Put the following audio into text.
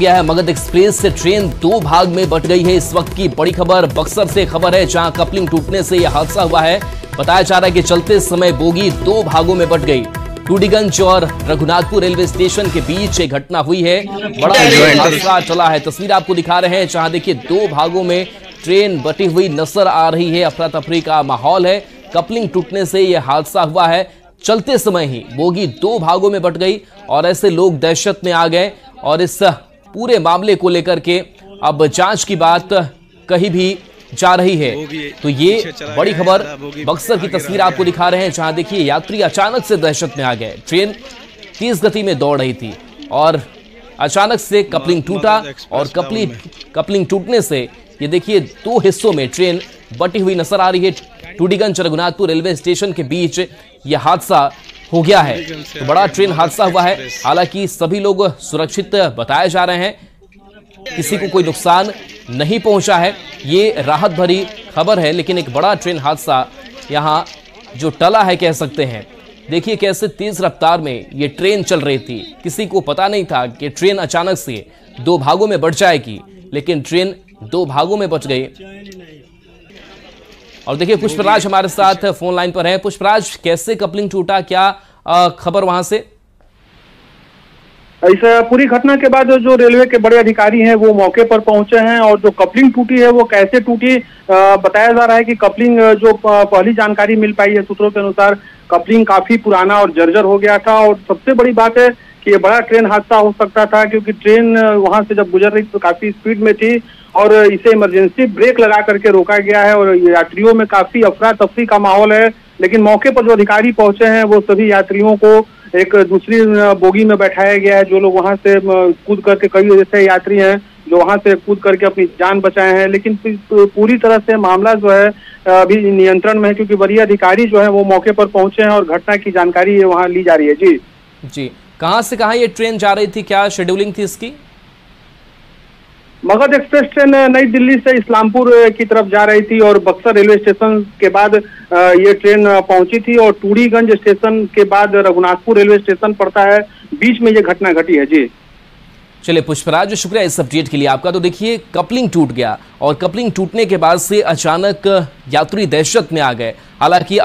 गया है मगध एक्सप्रेस से ट्रेन दो भाग में बट गई है। इस वक्त की बड़ी खबर बक्सर से खबर है जहाँ कपलिंग टूटने से यह हादसा हुआ है। बताया जा रहा है कि चलते समय बोगी दो भागों में बट गई। टूडीगंज और रघुनाथपुर रेलवे स्टेशन के बीच एक घटना हुई है। बड़ा हादसा चला है। तस्वीर आपको दिखा रहे हैं जहाँ देखिए दो भागों में ट्रेन बटी हुई नज़र आ रही है। अफरा तफरी का माहौल है। कपलिंग टूटने से यह हादसा हुआ है। चलते समय ही बोगी दो भागों में बट गई और ऐसे लोग दहशत में आ गए और इस पूरे मामले को लेकर के अब जाँच की बात कहीं भी जा रही है। तो ये बड़ी खबर बक्सर की तस्वीर आपको दिखा रहे हैं जहाँ देखिए यात्री अचानक से दहशत में आ गए। ट्रेन तेज गति में दौड़ रही थी और अचानक से कपलिंग टूटा और कपलिंग कपलिंग टूटने से ये देखिए दो हिस्सों में ट्रेन बटी हुई नज़र आ रही है। टूडीगंज रघुनाथपुर रेलवे स्टेशन के बीच यह हादसा हो गया है। तो बड़ा ट्रेन हादसा हुआ है। हालाँकि सभी लोग सुरक्षित बताए जा रहे हैं। किसी को कोई नुकसान नहीं पहुँचा है। ये राहत भरी खबर है लेकिन एक बड़ा ट्रेन हादसा यहाँ जो टला है कह सकते हैं। देखिए कैसे तेज रफ्तार में ये ट्रेन चल रही थी। किसी को पता नहीं था कि ट्रेन अचानक से दो भागों में बढ़ जाएगी लेकिन ट्रेन दो भागों में बच गई। और देखिए पुष्पराज हमारे साथ फ़ोन लाइन पर है। पुष्पराज कैसे कपलिंग टूटा? क्या खबर वहाँ से? इस पूरी घटना के बाद जो रेलवे के बड़े अधिकारी हैं वो मौके पर पहुँचे हैं और जो कपलिंग टूटी है वो कैसे टूटी? बताया जा रहा है कि कपलिंग जो पहली जानकारी मिल पाई है सूत्रों के अनुसार कपलिंग काफ़ी पुराना और जर्जर हो गया था और सबसे बड़ी बात है कि ये बड़ा ट्रेन हादसा हो सकता था क्योंकि ट्रेन वहाँ से जब गुजर रही तो काफ़ी स्पीड में थी। और इसे इमरजेंसी ब्रेक लगा करके रोका गया है और यात्रियों में काफ़ी अफरा तफरी का माहौल है। लेकिन मौके पर जो अधिकारी पहुँचे हैं, वो सभी यात्रियों को एक दूसरी बोगी में बैठाया गया है, जो लोग वहाँ से कूद करके, कई ऐसे यात्री हैं, जो वहाँ से कूद करके अपनी जान बचाए हैं। लेकिन पूरी तरह से मामला जो है अभी नियंत्रण में है, क्योंकि वरीय अधिकारी जो है, वो मौके पर पहुँचे हैं और घटना की जानकारी वहाँ ली जा रही है। जी। जी। कहाँ से कहाँ ये ट्रेन जा रही थी? क्या शेड्यूलिंग थी इसकी? मगध एक्सप्रेस ट्रेन नई दिल्ली से इस्लामपुर की तरफ़ जा रही थी और बक्सर रेलवे स्टेशन के बाद ये ट्रेन पहुँची थी और टूडीगंज स्टेशन के बाद रघुनाथपुर रेलवे स्टेशन पड़ता है। बीच में ये घटना घटी है। जी। चलिए, पुष्पराज शुक्रिया इस अपडेट के लिए आपका। तो देखिए, कपलिंग टूट गया और कपलिंग टूटने के बाद से अचानक यात्री दहशत में आ गए। हालाँकि